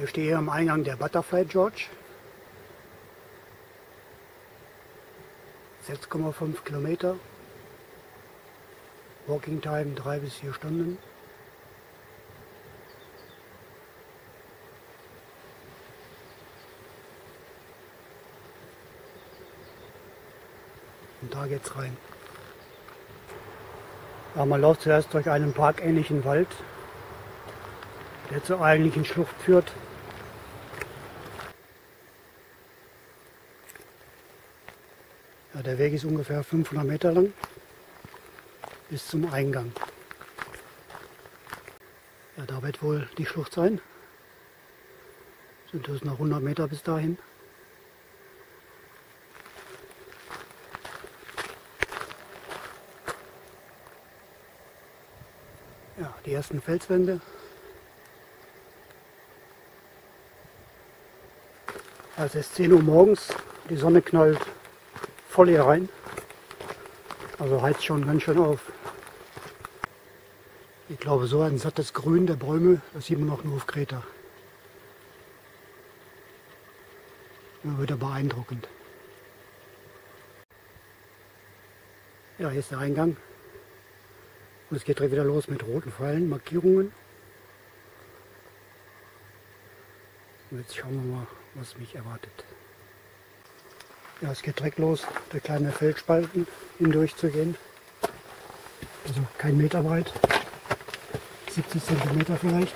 Ich stehe hier am Eingang der Butterfly George. 6,5 Kilometer. Walking Time 3 bis 4 Stunden. Und da geht's rein. Ja, man läuft zuerst durch einen parkähnlichen Wald, der zur eigentlichen Schlucht führt. Der Weg ist ungefähr 500 Meter lang bis zum Eingang. Ja, da wird wohl die Schlucht sein. Sind es noch 100 Meter bis dahin. Ja, die ersten Felswände. es ist 10 Uhr morgens, die Sonne knallt voll hier rein. Also heizt schon ganz schön auf. Ich glaube, so ein sattes Grün der Bäume, das sieht man auch nur auf Kreta. Immer wieder beeindruckend. Ja, hier ist der Eingang. Und es geht direkt wieder los mit roten Pfeilen, Markierungen. Und jetzt schauen wir mal, was mich erwartet. Ja, es geht direkt los, durch kleine Felsspalten hindurch zu gehen. Also kein Meter breit, 70 Zentimeter vielleicht.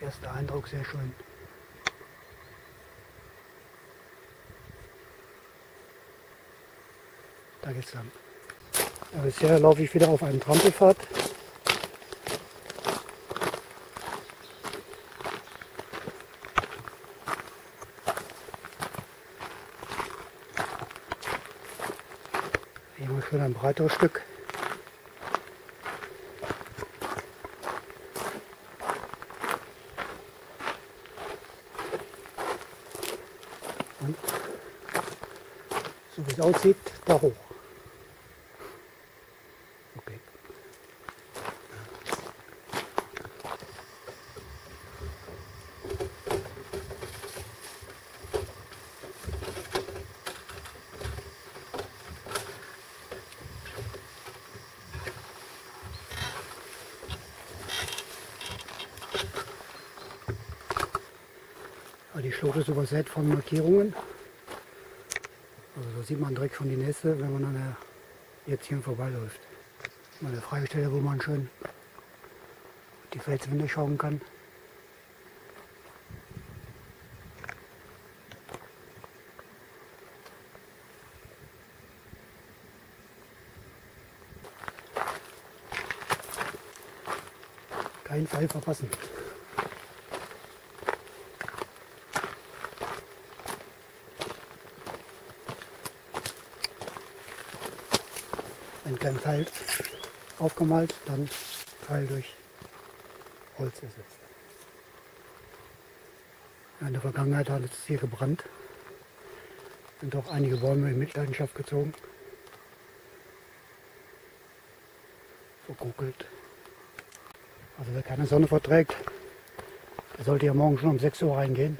Erster Eindruck sehr schön. Lang. Ja, bisher laufe ich wieder auf einen Trampelpfad. Hier mal schön ein breiteres Stück. Und so wie es aussieht, da hoch. Okay. Ja, Die Schlucht ist übersät von Markierungen. Also so sieht man direkt schon die Nässe, wenn man an der jetzt hier vorbeiläuft. Mal eine Freistelle, wo man schön die Felswände schauen kann. Kein Fall verpassen. Ein kleiner Teil aufgemalt, dann Teil durch Holz ersetzt. In der Vergangenheit hat es hier gebrannt. Sind auch einige Bäume in Mitleidenschaft gezogen. Verkugelt. Also wer keine Sonne verträgt, der sollte ja morgen schon um 6 Uhr reingehen.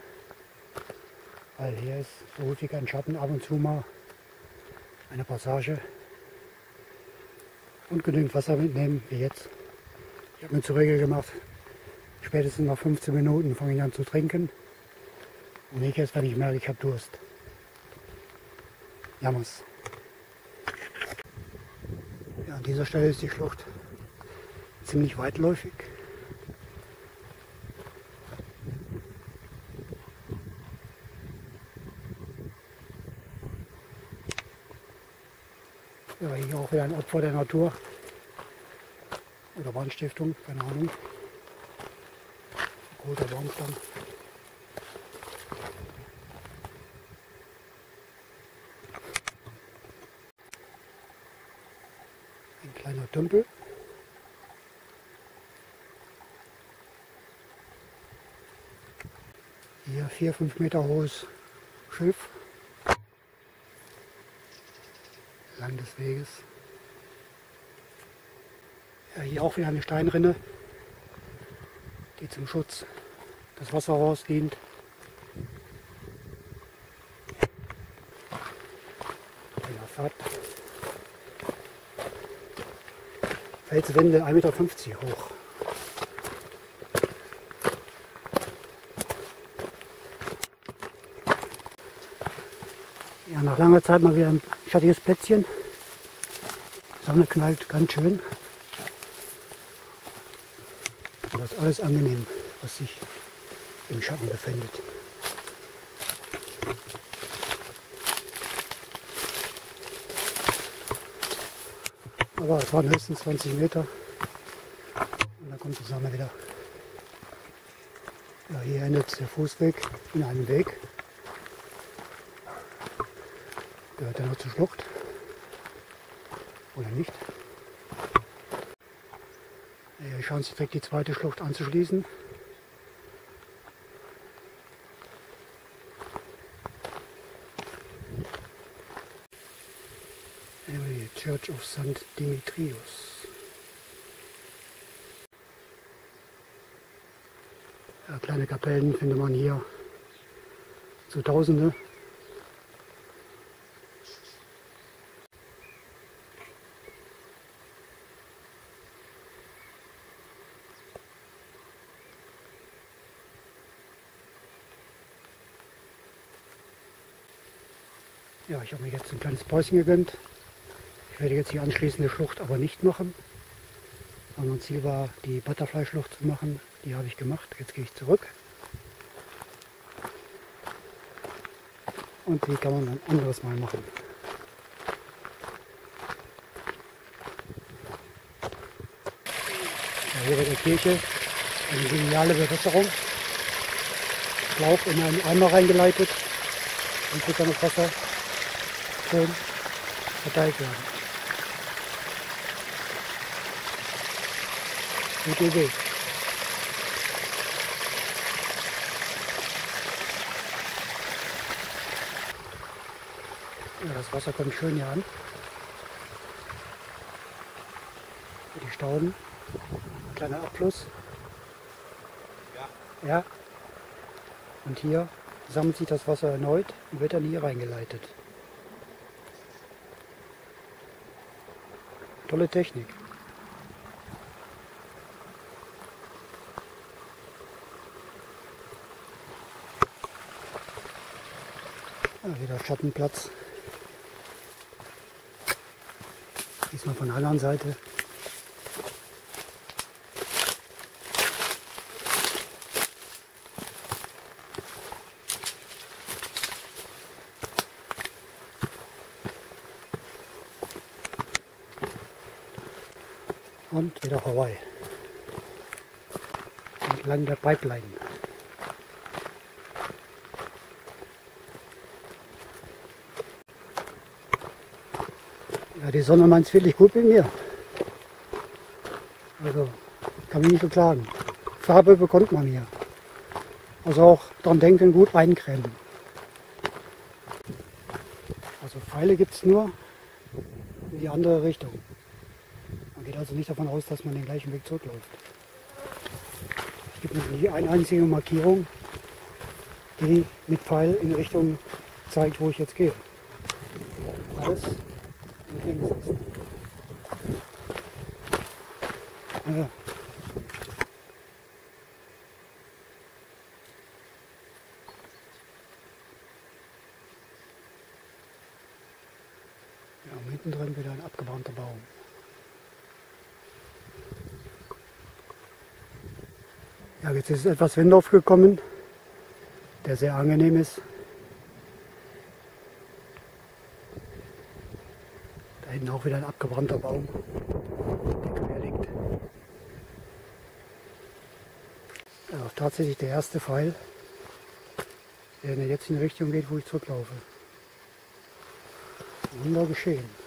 Weil hier ist so häufig ein Schatten, ab und zu mal eine Passage und genügend Wasser mitnehmen, wie jetzt. Ich habe mir zur Regel gemacht, spätestens nach 15 Minuten fange ich an zu trinken. Und nicht erst, wenn ich merke, ich habe Durst. Jammers. Ja, an dieser Stelle ist die Schlucht ziemlich weitläufig. Ja, hier auch wieder ein Opfer der Natur. Oder Brandstiftung, keine Ahnung. Großer Baumstamm. Ein kleiner Tümpel. Hier vier, fünf Meter hohes Schiff. Lang des Weges. Ja, hier auch wieder eine Steinrinne, die zum Schutz des Wasserrohrs dient. Felswände 1,50 Meter hoch. Ja, nach langer Zeit mal wieder ein schattiges Plätzchen. Die Sonne knallt ganz schön. Ist alles angenehm, was sich im Schatten befindet. Aber es waren höchstens 20 Meter. Und dann kommt Sonne wieder. Ja, hier endet der Fußweg in einem Weg. Gehört er noch zur Schlucht? Oder nicht? Hier schauen sich direkt die zweite Schlucht anzuschließen. Die Church of St. Dimitrios. Ja, kleine Kapellen findet man hier zu Tausende. Ja, ich habe mir jetzt ein kleines Päuschen gegönnt. Ich werde jetzt die anschließende Schlucht aber nicht machen. Mein Ziel war, die Butterfly-Schlucht zu machen. Die habe ich gemacht. Jetzt gehe ich zurück. Und die kann man ein anderes Mal machen. Ja, hier bei der Kirche eine geniale Bewässerung. Schlauch in einen Eimer reingeleitet und dann das Wasser schön verteilt werden. Gute Idee. Ja, das Wasser kommt schön hier an. Die Stauden. Kleiner Abfluss. Ja. ja. Und hier sammelt sich das Wasser erneut und wird dann hier reingeleitet. Tolle Technik. Ja, wieder Schattenplatz. Diesmal von der anderen Seite. Und wieder vorbei. Entlang der Pipeline. Ja, die Sonne meint es wirklich gut mit mir. Also kann mich nicht beklagen. Farbe bekommt man hier. Also auch dran denken, gut eincremen. Also Pfeile gibt es nur in die andere Richtung. Also nicht davon aus, dass man den gleichen Weg zurückläuft. Es gibt noch nie eine einzige Markierung, die mit Pfeil in Richtung zeigt, wo ich jetzt gehe. Alles entgegengesetzt. Ja. Ja, mittendrin wieder ein abgebrannter Baum. Ja, jetzt ist etwas Wind aufgekommen, der sehr angenehm ist. Da hinten auch wieder ein abgebrannter Baum, der liegt. Tatsächlich der erste Pfeil, der in die Richtung geht, wo ich zurücklaufe. Wunder geschehen.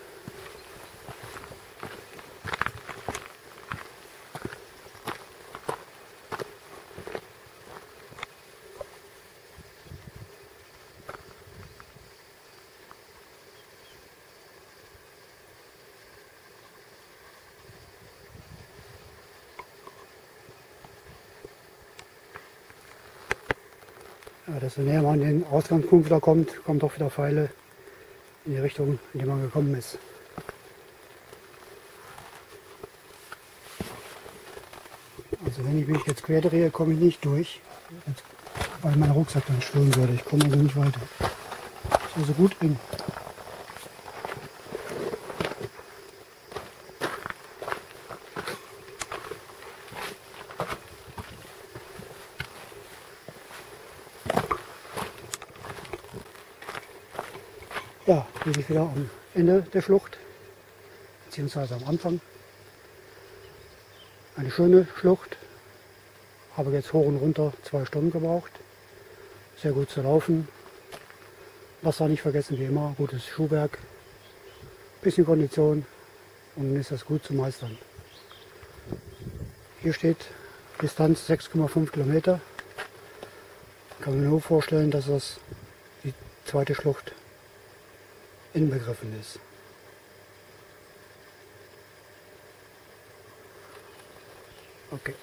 Ja, desto näher man an den Ausgangspunkt wieder kommt, kommen doch wieder Pfeile in die Richtung, in die man gekommen ist. Also wenn ich mich jetzt quer drehe, komme ich nicht durch, weil mein Rucksack dann schwimmen würde. Ich komme also nicht weiter. Ist also gut eng. Ja, bin ich wieder am Ende der Schlucht, beziehungsweise am Anfang. Eine schöne Schlucht, habe jetzt hoch und runter zwei Stunden gebraucht. Sehr gut zu laufen. Wasser nicht vergessen, wie immer, gutes Schuhwerk, bisschen Kondition und dann ist das gut zu meistern. Hier steht Distanz 6,5 Kilometer. Kann man nur vorstellen, dass das die zweite Schlucht inbegriffen ist. Okay.